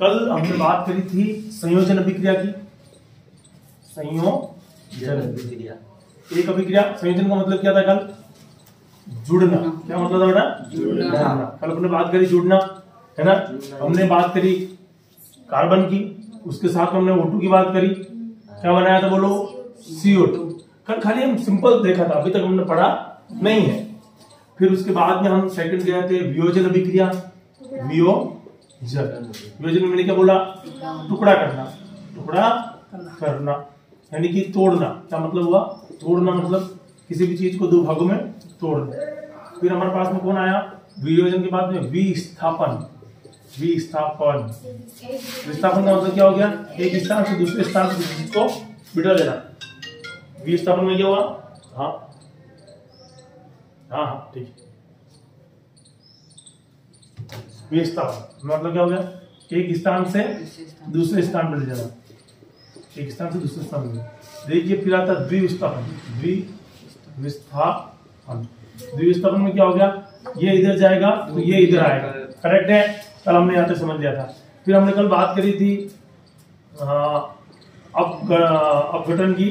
कल हमने बात करी थी संयोजन अभिक्रिया की। संयोजन अभिक्रिया। एक अभिक्रिया संयोजन का मतलब क्या था कल? जुड़ना। क्या मतलब था बेटा? जुड़ना। कल अपने बात करी जुड़ना है ना? हमने बात करी कार्बन की उसके साथ हमने O2 की बात करी। क्या बनाया था बोलो? CO2 कल खाली हम सिंपल देखा था अभी तक हमने पढ़ा नहीं है। फिर उसके बाद में हम सेकंड गए थे वियोजन अभिक्रिया। वियोजन वियोजन में मैंने क्या बोला? टुकड़ा करना। टुकड़ा करना। यानी कि तोड़ना। क्या मतलब हुआ? तोड़ना मतलब किसी भी चीज़ को दो भागों में तोड़ना। फिर हमारे पास में कौन आया? वियोजन के बाद में विस्थापन। विस्थापन। विस्थापन का मतलब क्या हो गया? एक स्थान से दूसरे स्थान से चीज़ को बिठा देना विस्थापन में क्या हुआ? हाँ। हाँ हाँ ठीक। है विस्थापन मतलब क्या हो गया? एक स्थान से दूसरे स्थान पर ले जाना। एक स्थान से दूसरे स्थान पर देखिए, फिर आता है द्विविस्थापन द्विविस्थापन द्विविस्थापन में क्या हो गया? ये इधर जाएगा तो ये इधर आएगा। करेक्ट है? कल हमने यहाँ तक समझ लिया था। फिर हमने कल बात करी थी अपघटन की।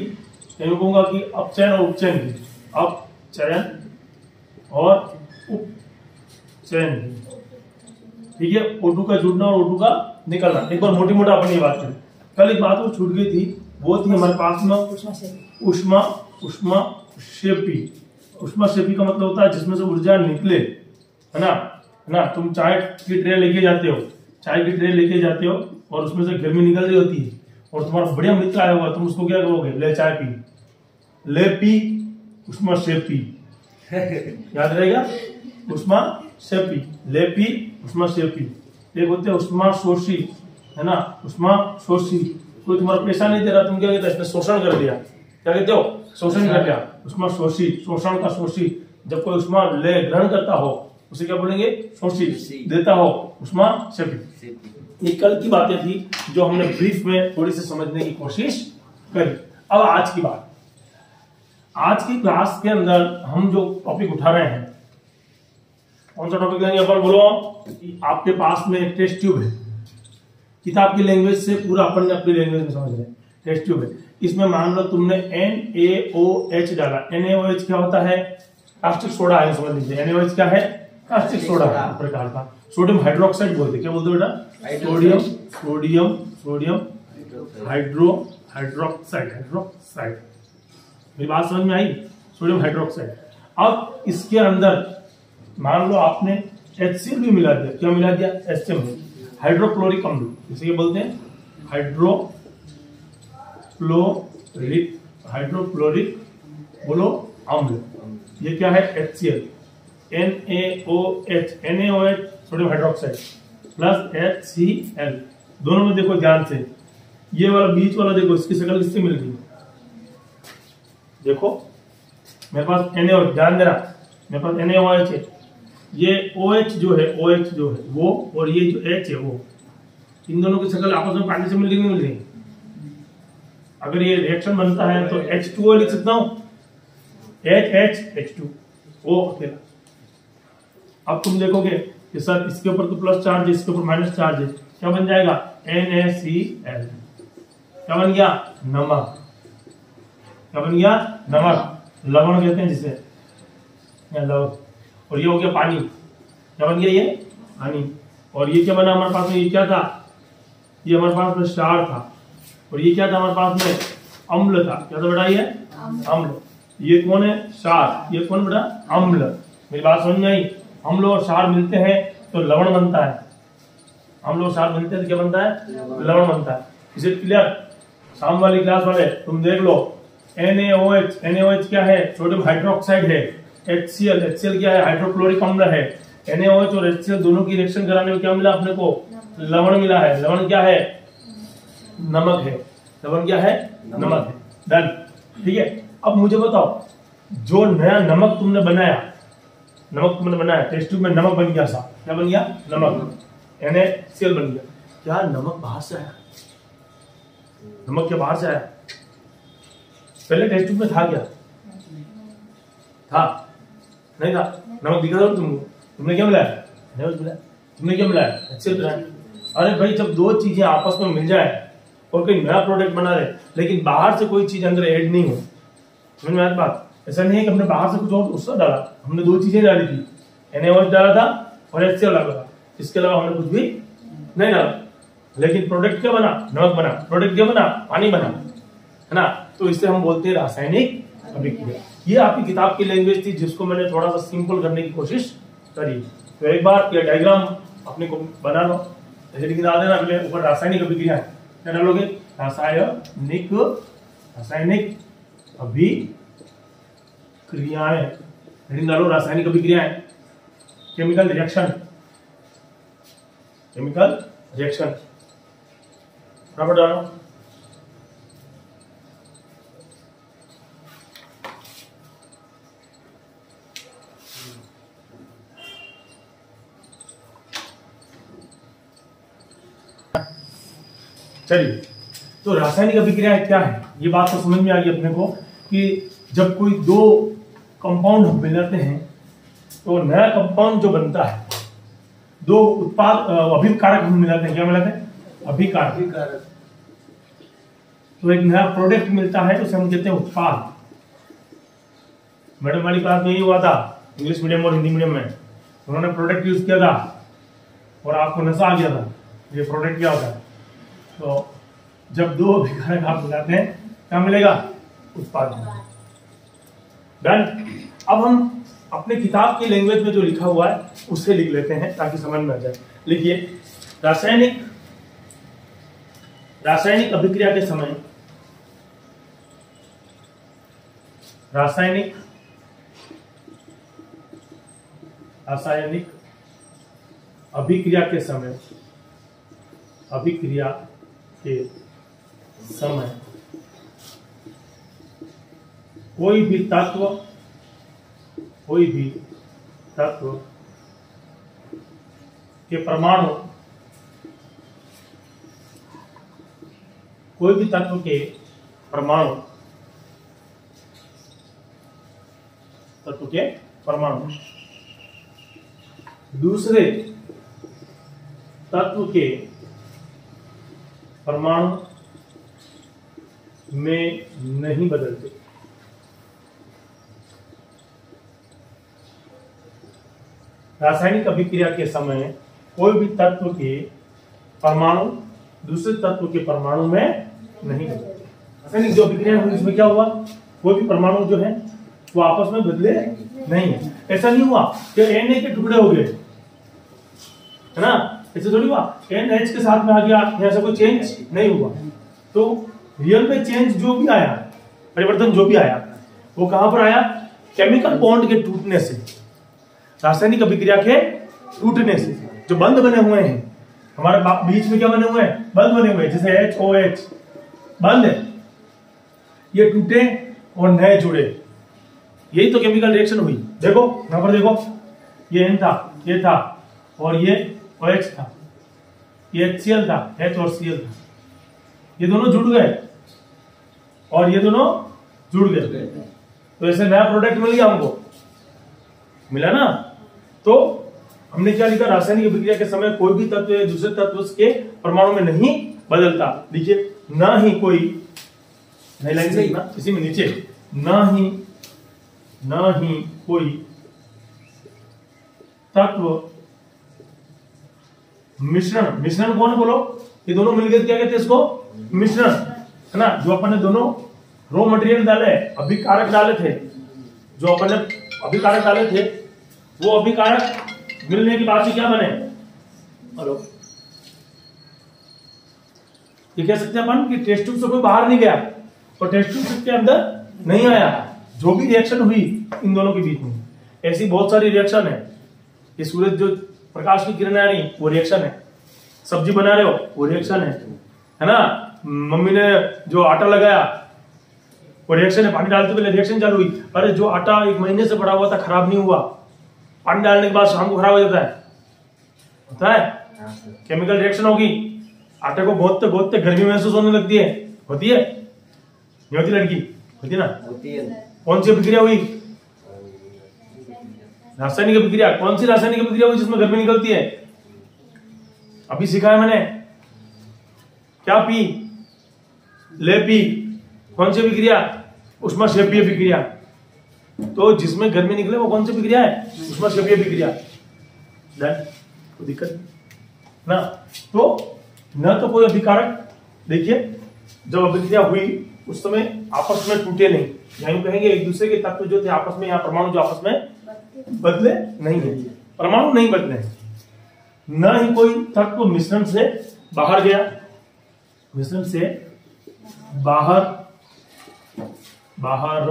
मैं कहूँगा कि अपचयन और उपचयन की। अपचयन और उपचयन ठीक है ओटू का जुड़ना और ओटू का निकलना। एक बार मोटी मोटा अपन ये बात करें। कल एक बात वो छूट गई थी वो थी हमारे पास में उष्मा उष्मा शेपी उष्मा शेपी का मतलब होता है जिसमें से ऊर्जा निकले। है ना? है ना? तुम चाय की ट्रे लेके जाते हो। चाय की ट्रे लेके जाते हो और उसमें से गर्मी निकल रही होती है। और तुम्हारा बढ़िया मित्र आया हुआ तुम उसको क्या कहोगे? ले चाय पी। ले पी उष्मा शेपी याद रहेगा? उष्मा शेपी ले पी उष्मा शेपी एक होते हैं उष्मा शोषी है ना? उष्मा शोषी कोई तुम्हारा पैसा नहीं दे रहा तुम क्या कहते हो इसने शोषण कर दिया क्या कहते हो? शोषण कर लिया। उष्मा शोषी शोषण का शोषी जब कोई उष्मा ले ग्रहण करता हो उसे क्या बोलेंगे? शोषी देता हो। उष्मा शेपी ये कल की बातें थी जो हमने ब्रीफ में थोड़ी सी समझने की कोशिश करी। अब आज की बात। आज की क्लास के अंदर हम जो टॉपिक उठा रहे हैं कौन सा टॉपिक लेंगे? अपन बोलो आपके पास में एक टेस्ट ट्यूब है। किताब की लैंग्वेज से पूरा अपन ने अपनी लैंग्वेज में समझ रहे हैं। टेस्ट ट्यूब है। इसमें मान लो तुमने एन ए ओ एच डाला। एन ए ओ एच क्या होता है? कास्टिक सोडा है समझ लीजिए। एन ए ओ एच क्या है? कास्टिक सोडा प्रकार का। सोडियम हाइड्रोक्साइड बोलते क्या बोलते बेटा? Sodium sodium sodium hydro hydroxide hydroxide मेरी बात समझ में आई? सोडियम हाइड्रोक्साइड अब इसके अंदर मान लो आपने HCl भी मिला दिया। क्या मिला दिया? HCl हाइड्रोक्लोरिक अम्ल जिसे ये बोलते हैं? हाइड्रो क्लोरिक हाइड्रोक्लोरिक बोलो अम्ल। ये क्या है? HCl NaOH NaOH sodium hydroxide plus HCl दोनों में देखो ध्यान से। ये वाला बीच वाला देखो, इसकी शक्ल किससे मिल गई? देखो, मेरे पास NaOH ध्यान देना। मेरे पास NaOH है। ये OH जो है OH जो है, वो और ये जो H है, वो। इन दोनों की शक्ल आपस में पानी से मिल रही मिल रही अगर ये रिएक्शन बनता है तो H2O लिख सकता हूँ। H H H2 O अकेला। अब तुम देखोगे कि सर इसके ऊपर तो प्लस चार्ज है, इसके ऊपर माइनस चार्ज है। क्या बन जाएगा? NaCl क्या बन गया? नमक। क्या बन गया? नमक। लवण कहते हैं जिसे। लवण। और ये हो गया पानी। क्या बन गया ये? पानी। और ये क्या बना हमारे पास में? ये क्या था? ये हमारे पास में क्षार था। और ये क्या था हमारे पास में? अम्ल था। क्या था बेटा ये? अम्ल। ये कौन है? क्षार ये कौन बेटा? अम्ल। मेरी बात समझ में आई? अम्ल और क्षार मिलते हैं तो लवण बनता है। अम्ल और क्षार मिलते हैं तो क्या बनता है? लवण। बनता है। इसे क्लियर शाम वाली क्लास वाले तुम देख लो। NaOH NaOH क्या है? सोडियम हाइड्रोक्साइड है। HCl HCl क्या है? हाइड्रोक्लोरिक अम्ल है। NaOH और HCl दोनों की रिएक्शन कराने में क्या मिला अपने को? लवण मिला है। लवण क्या है? नमक है। लवण क्या है? नमक। है। डन ठीक है? अब मुझे बताओ जो नया नमक तुमने बनाया नमक तुमने बनाया टेस्ट ट्यूब में नमक बन गया सा। क्या बन गया? नमक। NaCl बन गया। क्या नमक बाहर से आया? नमक क्या बाहर से आया? पहले टेस्ट ट्यूब में था क्या? था। नहीं था। नमक दिखा था तुमको तुमने क्या मिलाया? नहीं मिलाया तुमने क्या मिलाया? अच्छे मिलाया। अरे भाई जब दो चीज़ें आपस में मिल जाए और कोई नया प्रोडक्ट बना रहे लेकिन बाहर से कोई चीज़ अंदर ऐड नहीं हो। समझ में बात? ऐसा नहीं है कि हमने बाहर से कुछ और उससे डाला। हमने दो चीज़ें डाली थी। एनएच डाला था और एच डाला था। इसके अलावा हमने कुछ भी नहीं डाला। लेकिन प्रोडक्ट क्या बना? नमक बना। प्रोडक्ट क्या बना? पानी बना। है ना? तो इससे हम बोलते हैं रासायनिक अभिक्रिया ये आपकी किताब की लैंग्वेज थी जिसको मैंने थोड़ा सा सिंपल करने की कोशिश करी। तो एक बार ये डायग्राम अपने को बना लो जैसे लिख देना अगले ऊपर रासायनिक अभिक्रिया क्या डालोगे? रासायनिक रासायनिक अभिक्रियाएँ। हेडिंग डालो, रासायनिक अभिक्रियाएँ। केमिकल रिएक्शन केमिकल रिएक्शन बराबर डालो। चलिए तो रासायनिक अभिक्रिया क्या है? ये बात तो समझ में आ गई अपने को कि जब कोई दो कंपाउंड मिलते हैं तो नया कंपाउंड जो बनता है दो उत्पाद अभिकारक हम मिलाते हैं क्या मिलाते हैं? अभिकारक। अभिकारक। तो एक नया प्रोडक्ट मिलता है उसे हम कहते हैं उत्पाद। मैडम वाली क्लास में यही हुआ था इंग्लिश मीडियम और हिंदी मीडियम में। उन्होंने प्रोडक्ट यूज़ किया था और आपको नशा आ गया था। ये प्रोडक्ट क्या होता है? तो जब दो अभिकारक आप मिलाते हैं, क्या मिलेगा? उत्पाद डन अब हम अपने किताब की लैंग्वेज में जो लिखा हुआ है उसे लिख लेते हैं ताकि समझ में आ जाए। लिखिए। रासायनिक। रासायनिक अभिक्रिया के समय। रासायनिक। रासायनिक अभिक्रिया के समय। अभिक्रिया। के समय। कोई भी तत्व, कोई भी तत्व के परमाणु, कोई भी तत्व के परमाणु, तत्व के परमाणु। दूसरे तत्व के परमाणु में नहीं बदलते। रासायनिक अभिक्रिया के समय कोई भी तत्व के परमाणु दूसरे तत्व के परमाणु में नहीं बदलते। रासायनिक जो अभिक्रिया हुई इसमें क्या हुआ? कोई भी परमाणु जो है, वो आपस में बदले नहीं। ऐसा नहीं हुआ कि एन के टुकड़े हो गए, है ना? ऐसे थोड़ी हुआ? एन एच के साथ में आ गया, ऐसा कोई चेंज नहीं हुआ। तो रियल में चेंज जो भी आया, परिवर्तन जो भी आया, वो कहाँ पर आया? केमिकल बॉन्ड के टूटने से, रासायनिक अभिक्रिया के टूटने से, जो बंद बने हुए हैं। हमारे बीच में क्या बने हुए हैं? बंद बने हुए हैं, जैसे एच ओ एच बंद है। ये टूटे और नए जुड़े। यही तो केमिकल रिएक्शन हुई। देखो, यहाँ पर देखो, ये एन था, ये था, और ये एच था। ये एच सी एल था एच और सी एल था। ये दोनों जुड़ गए। और ये दोनों जुड़ गए। तो ऐसे नया प्रोडक्ट मिल गया हमको। मिला ना? तो हमने क्या लिखा? रासायनिक अभिक्रिया के समय कोई भी तत्व या दूसरे तत्व के परमाणु में नहीं बदलता। लीजिए ना ही कोई नहीं लाइन से ना इसी में नीचे ना ही ना ही कोई तत्व मिश्रण मिश्रण कौन बोलो? ये दोनों मिलकर क्या कहते हैं इसको? मिश्रण, है ना? जो अपन ने दोनों रो मटेरियल डाले, अभिकारक डाले थे, जो अपन ने अभिकारक डाले थे, वो अभिकारक मिलने के बाद क्या बने? हेलो? ये कह सकते हैं अपन कि टेस्ट ट्यूब से कोई बाहर नहीं गया, और टेस्ट ट्यूब के अंदर नहीं आया। जो भी रिएक्शन हुई इन दोनों के बीच में। ऐसी बहुत सारी रिएक्शन है। ये सूरज जो प्रकाश की किरण आ रही वो रिएक्शन है। सब्ज़ी बना रहे हो वो रिएक्शन है। है ना? मम्मी ने जो आटा लगाया वो रिएक्शन है। पानी डालते पहले रिएक्शन चालू हुई। अरे जो आटा एक महीने से पड़ा हुआ था खराब नहीं हुआ। पानी डालने के बाद शाम को खराब हो जाता है। होता है? केमिकल रिएक्शन होगी। आटे को गोदते गोदते गर्मी महसूस होने लगती है। होती है? नहीं होती लड़की? होती है ना? होती है। कौन सी अभिक्रिया हुई? रासायनिक अभिक्रिया, कौन सी रासायनिक अभिक्रिया हुई जिसमें गर्मी निकलती है? अभी सिखाया मैंने। क्या पी? ले पी। कौन सी विक्रिया उष्मा शेपीय विक्रिया तो जिसमें गर्मी निकले वो कौन सी विक्रिया है? उष्मा शेपीय विक्रिया कोई दिक्कत ना? तो न तो कोई अभिकारक। देखिए, जब अभिक्रिया हुई, उस समय आपस में टूटे नहीं। यही कहेंगे एक दूसरे के तत्व जो थे, आपस में, यहाँ परमाणु जो आपस में बदले नहीं है। परमाणु नहीं बदले न ही कोई तत्व मिश्रण से बाहर गया, मिश्रण से बाहर बाहर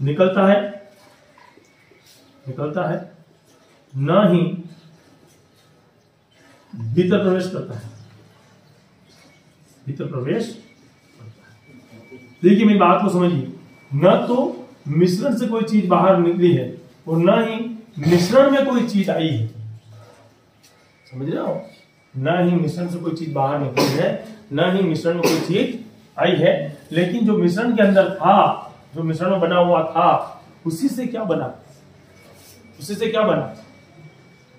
निकलता है निकलता है, न ही भीतर प्रवेश करता है। भीतर प्रवेश देखिए मेरी बात को समझिए। न तो मिश्रण से कोई चीज़ बाहर निकली है और न ही मिश्रण में कोई चीज़ आई है। समझ रहे हो? न ही मिश्रण से कोई चीज़ बाहर निकली है, न ही मिश्रण में कोई चीज़ आई है। लेकिन जो मिश्रण के अंदर था, जो मिश्रण में बना हुआ था, उसी से क्या बना? उसी से क्या बना?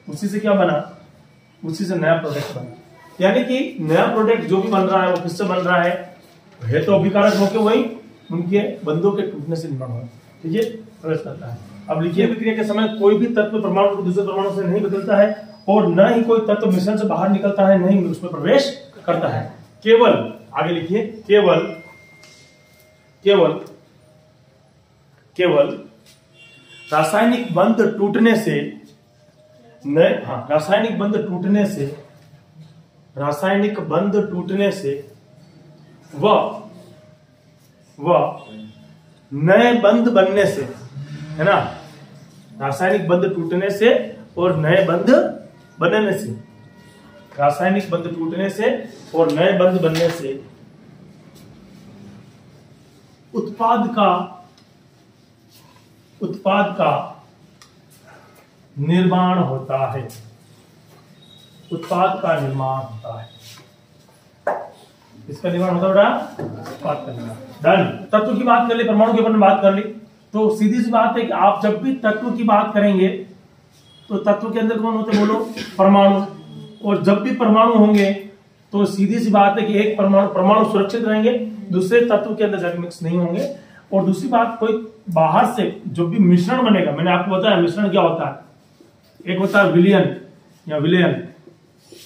उसी से क्या बना? उसी से नया प्रोडक्ट बना। यानी कि नया प्रोडक्ट जो भी बन रहा है, वो किससे बन रहा है? है तो अभिकारक होके वही उनके बंदों के टूटने से निर्माण हुआ ठीक है? प्रवेश करता है। अब लिखिए विक्रिया के समय कोई भी तत्व परमाणु को दूसरे परमाणु से नहीं बदलता है और न ही कोई तत्व मिश्रण से बाहर निकलता है, नहीं, उसमें प्रवेश करता है। केवल, आगे लिखिए, केवल केवल केवल रासायनिक बंध टूटने से नए हाँ रासायनिक बंध टूटने से, रासायनिक बंध टूटने से व व, नए बंध बनने से है ना? रासायनिक बंध टूटने से और नए बंध बनने से। रासायनिक बंध टूटने से और नए बंध बनने से उत्पाद का उत्पाद का निर्माण होता है। उत्पाद का निर्माण होता है। इसका निर्माण होता है उत्पाद का निर्माण। डन तत्व की बात कर ली, परमाणु के ऊपर बात कर ली। तो सीधी सी बात है कि आप जब भी तत्व की बात करेंगे तो तत्व के अंदर कौन होते बोलो परमाणु। और जब भी परमाणु होंगे तो सीधी सी बात है कि एक परमाणु परमाणु सुरक्षित रहेंगे दूसरे तत्व के अंदर जाकर मिक्स नहीं होंगे। और दूसरी बात कोई बाहर से जो भी मिश्रण बनेगा मैंने आपको बताया मिश्रण क्या होता है? एक होता है विलियन या विलयन।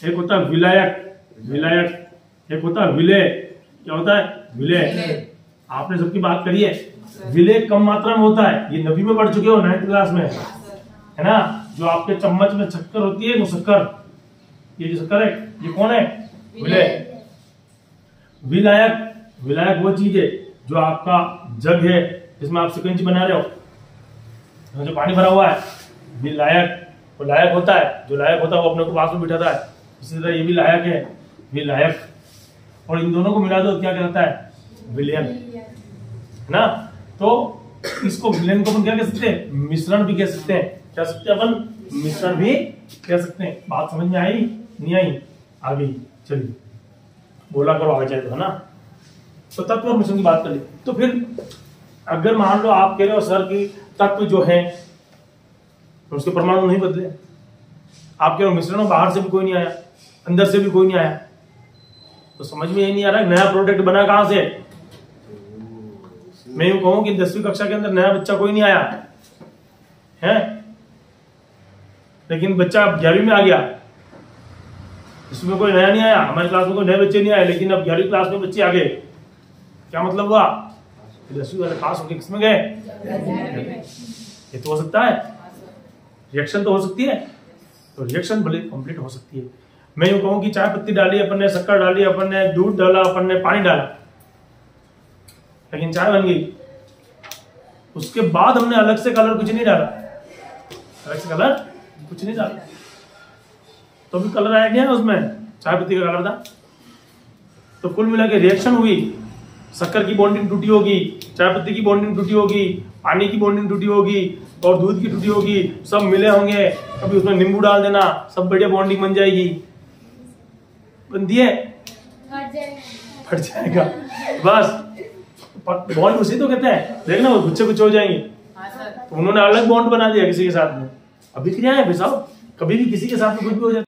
एक होता है विलायक विलायक। एक होता है विलय। क्या होता है? विलय। आपने सबकी बात करी है? विलय कम मात्रा में होता है। ये नबी में पढ़ चुके हो नाइन्थ क्लास में। है ना? जो आपके चम्मच में चक्कर होती है वो शक्कर। ये जो शक्कर है ये कौन है? विलय विलायक। विलायक वो चीज़ है जो आपका जग है। जिसमें आप सिकंजी बना रहे हो। जो पानी भरा हुआ है विलायक वो लायक होता है। जो लायक होता है वो अपने को पास में बिठाता है। इसी तरह ये भी लायक है। विलायक और इन दोनों को मिला दो क्या कहता है? विलियन। है ना? तो इसको विलियन को अपन क्या कह सकते हैं? मिश्रण भी कह सकते हैं। क्या सकते हैं अपन? मिश्रण भी कह सकते हैं। बात समझ में आई? नहीं आई? आ गई चलिए। बोला करो आ जाए तो है ना? तो तत्व और मिश्रण की बात कर ली। तो फिर अगर मान लो आप कह रहे हो सर की तत्व जो है तो उसके परमाणु नहीं बदले। आप कह रहे हो मिश्रण बाहर से भी कोई नहीं आया, अंदर से भी कोई नहीं आया। तो समझ में ये नहीं आ रहा नया प्रोडक्ट बना कहाँ से? मैं यूँ कहूँ कि दसवीं कक्षा के अंदर नया बच्चा कोई नहीं आया। है? लेकिन बच्चा ग्यारहवीं में आ गया। इसमें कोई नया नहीं आया। हमारी क्लास में कोई नए बच्चे नहीं आए, लेकिन अब ग्यारहवीं क्लास में बच्चे आ गए क्या मतलब हुआ? दसवीं वाले पास होकर किसमें गए? ये तो हो सकता है। रिएक्शन तो हो सकती है। तो रिएक्शन भले कंप्लीट हो सकती है। मैं यूँ कहूँ कि चाय पत्ती डाली, अपन ने शक्कर डाली, अपन ने दूध डाला, अपन ने पानी डाला। लेकिन चाय बन गई। उसके बाद हमने अलग से कलर कुछ नहीं डाला। अलग से कलर कुछ नहीं डाला। तो भी कलर आया गया उसमें? चाय पत्ती का कलर था। तो कुल मिला के रिएक्शन हुई। शक्कर की बॉन्डिंग टूटी होगी चाय पत्ती की बॉन्डिंग टूटी होगी पानी की बॉन्डिंग टूटी होगी और दूध की टूटी होगी सब मिले होंगे। कभी उसमें नींबू डाल देना सब बढ़िया बॉन्डिंग बन जाएगी। बनती है? फट जाएगा। बस। बॉन्ड उसी तो कहते हैं। देखना वो गुच्छे गुच्छे हो जाएँगे। तो उन्होंने अलग बॉन्ड बना दिया किसी के साथ में। अभी क्या है भाई साहब? कभी भी किसी के साथ में कुछ भी हो जाता